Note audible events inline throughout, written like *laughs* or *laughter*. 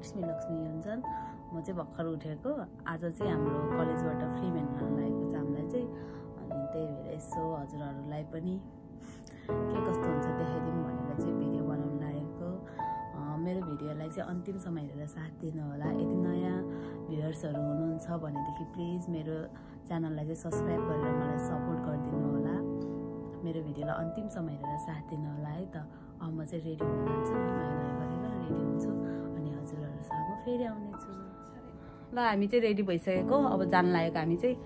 It's me Lakshmi Yonjan म चाहिँ भर्खर उठेको। आज चाहिँ हाम्रो कलेजबाट फ्री भ्यान लागेको छ हामीलाई चाहिँ। अनि त्यही भएर यसो हजुरहरूलाई पनि के कस्तो हुन्छ देखाइदिउँ भनेर चाहिँ भिडियो बनाउनु लागेको। मेरो भिडियोलाई चाहिँ अन्तिमसम्म हेरेर साथ दिनु होला यदि नयाँ भ्युवर्सहरू हुनुहुन्छ भनेदेखि प्लिज मेरो च्यानललाई चाहिँ सब्सक्राइब गरेर मलाई सपोर्ट गरिदिनु होला मेरो भिडियोलाई अन्तिमसम्म हेरेर साथ दिनु होला है त। म चाहिँ रेडी हुन जान्छु नुहाइ गरेर रेडी हुन्छु। फेरि आउनेछु ल हामी चाहिँ रेडी भइसकेको। अब जान लागेको हामी चाहिँ।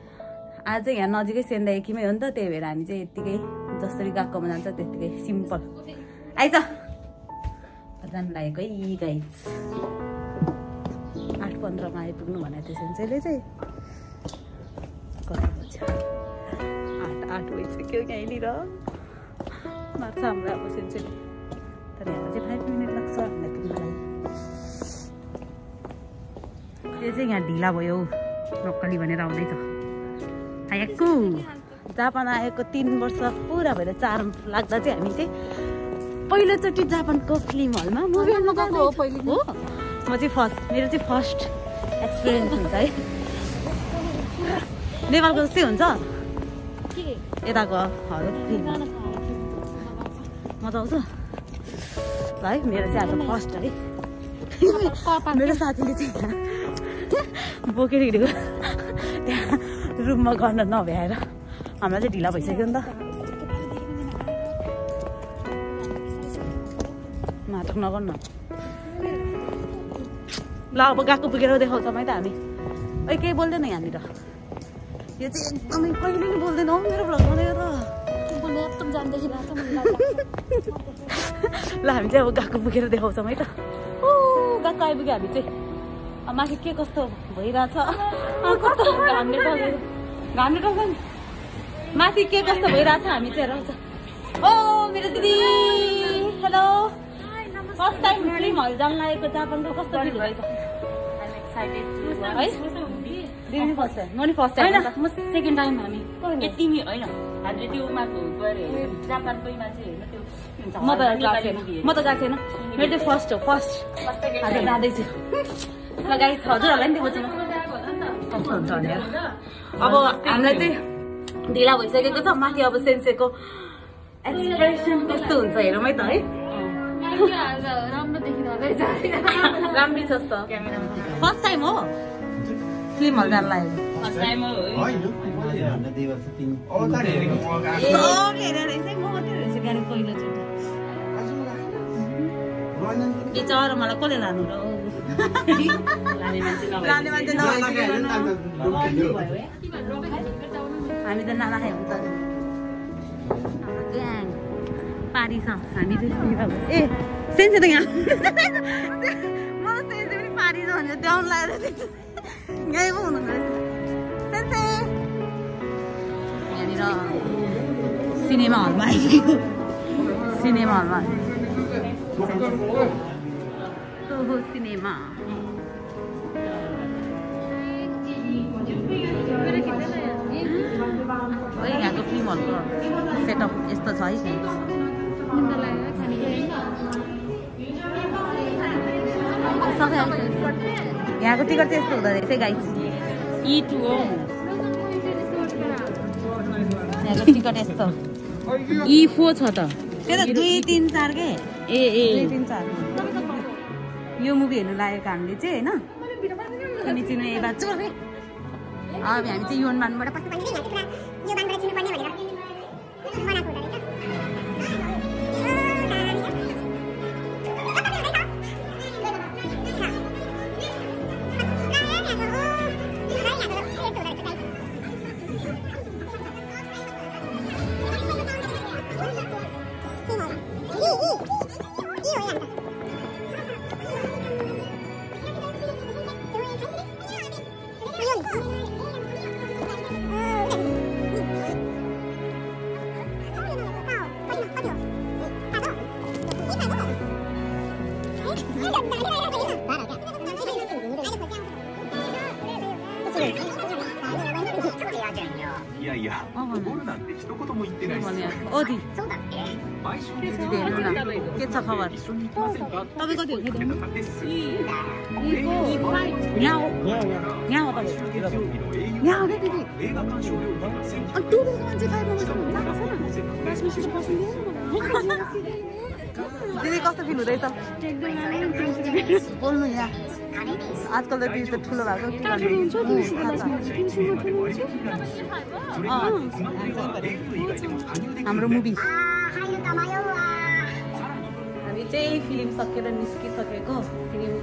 आज यहाँ नजिकै सेन्दाएकीमै हो नि त त्यही भएर हामी चाहिँ यत्तिकै जसरी गएकोमा जान्छ त्यत्तिकै सिम्पल। आइज। जानु लागेको है गाई आठ पन्ध्रमा आइपुग्नु भनेको थियो सेन्सेले चाहिँ। आठ आठ भइसक्यो यहीँनिर। मार्छ हाम्रो अब सेन्सेले। तर यहाँ चाहिँ फाइभ मिनट त्यो चाहिँ यहाँ ढिला भयो नक्कली भनेर आउँदैछ। आएको। जापान आएको तिन वर्ष पुरा भएर चार लाग्दा चाहिँ हामी चाहिँ पहिलोचोटि जापानको फिल्म हलमा मुभी गएको हो पहिले हो? म चाहिँ फर्स्ट। मेरो चाहिँ फर्स्ट एक्सपिरियन्स हुन्छ है। नेपालको जस्तै हुन्छ? यताको हल फिल्म। मजा आउँछ है मेरो चाहिँ आज फर्स्ट है। *laughs* मेरो साथीले चाहिँ बोकेर हिँडेको। त्यहाँ रुममा गर्न नभ्याएर। हामीलाई चाहिँ ढिला भइसक्यो नि त। नाटक नगर्नु। ल अब गएको पुगेर देखाउँछ है त हामी। है केही बोल्दैन यहाँनिर। यो चाहिँ एकदमै कहिले नि बोल्दैन हौ मेरो भ्लगमा देखेर *laughs* ल हामी चाहिँ अब गएको पुगेर देखाउँछौँ है त। ओ गएको आइपुग्यो हामी चाहिँ। माथि के कस्तो भइरहेछ कस्तो घामले टल्दैन घामले टल्दैन माथि के कस्तो भइरहेछ हामी चाहिँ हेराउँछ ओ मेरो दिदी hello first time film hall जान लागेको जापानको कस्तो फिल भएछ है दिदी फर्स्ट टाइम म नि फर्स्ट टाइम म सेकेन्ड टाइम हामी यति नि होइन हामीले त्यो माथि गएर जापानकै मान्छे हेर्नु त्यो म त म त गएको छैन मेरो चाहिँ फर्स्ट हो फर्स्ट आज जाँदैछु। ल गाई हजुरहरूलाई नि देखाउँछु कस्तो हुन्छ भनेर अब हामीलाई चाहिँ ढिला भइसकेको छ। माथि अब सेन्सेको एक्सप्रेसन कस्तो हुन्छ हेरौँ है त है। राम्रो देखिँदो राम्रै छ त फर्स्ट टाइम हो फिल्म हल जान लागेको म मात्रै रहेछु गाडी पहिलोचोटि। बिचरा मलाई कसले लानु र हामी त नलाखाइ हुन्छ पारी छ हामी चाहिँ भयो। ए सेन्से त यहाँ म त सेन्से पनि पारी छ भनेर लागेर यहीँ पो हुनुहुँदो रहेछ सेन्से यहाँनिर सिनेमा हलमा आइपुग्यो सिनेमा हलमा ओहो सिनेमा है यहाँको फिल्म हलको सेटअप यस्तो छ है सबै। यहाँको टिकट चाहिँ यस्तो हुँदो रहेछ है गाई ई टु हो यहाँको टिकट यस्तो ई फोर छ त त्यो त दुई तिन चार के ए ए। यो मुभी हेर्नु लागेको हामीले चाहिँ होइन? अनि चिनो ए बात। अब हामी चाहिँ बानबाट Bye. いやいや、おるなんて一言も言ってないすよ。そうだっけ毎週月曜日は月曜変わる。一緒に行き食べ方で。いい。いい。いっぱい。にゃお。にゃお。毎月。にゃお。出てて。映画鑑賞料金が千。あ、どうぞ、時間が。なんかそうなんです。私も仕事してる。दिदी कस्तो फिल हुँदैछ बोल्नु यहाँ आजकल त दिदी त ठुलो भएको हाम्रो मुभी हामी चाहिँ फिल्म सकेर निस्किसकेको फिल्म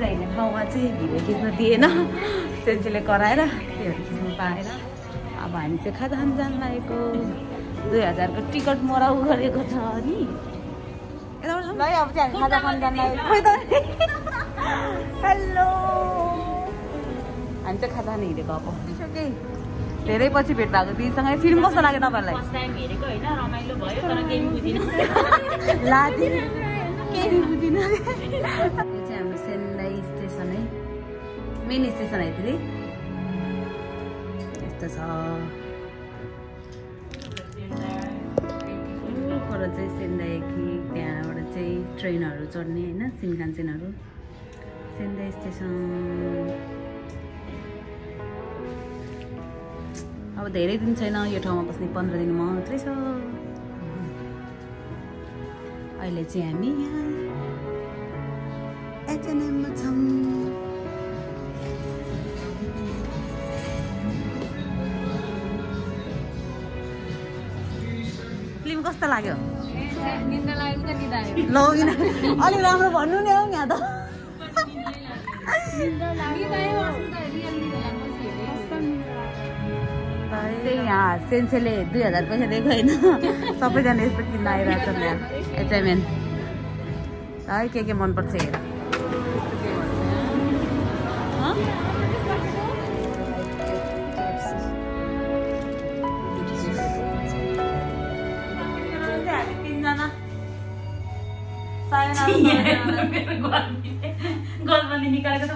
हेर्ने ठाउँमा चाहिँ भिडियो खिच्न दिएन सेन्सीले कराएर त्योहरू खिच्नु पाएन अब हामी चाहिँ खाजा खान जान लागेको दुई हजारको टिकट मराउ गरेको छ नि ल अब चाहिँ हामी खाजा खान जान हेलो हामी चाहिँ खाजा खान हिँडेको अब धेरै पछि भेट भएको दिदीसँग फिल्म कस्तो लाग्यो तपाईँहरूलाई स्टेसन है मेन स्टेसन है फेरि यस्तो छ चाहिँ सेन्दाईकी त्यहाँबाट चाहिँ ट्रेनहरू चढ्ने होइन? सिनकान्सेनहरू। Sendai station. अब धेरै दिन छैन यो ठाउँमा बस्ने पन्ध्र दिन मात्रै छ। अहिले चाहिँ हामी यहाँ एचएनएममा छौँ। फिल्म कस्तो लाग्यो? ल *laughs* अलिक राम्रो भन्नु नि हौ यहाँ त। यहाँ सेन्सेले दुई हजार पैसा दिएको होइन। सबैजना यस्तो किन्न आइरहेको छ यहाँ एचएमएन है के के मनपर्छ हेर। *laughs* मेरो गल्ती गल्ती निकालेको त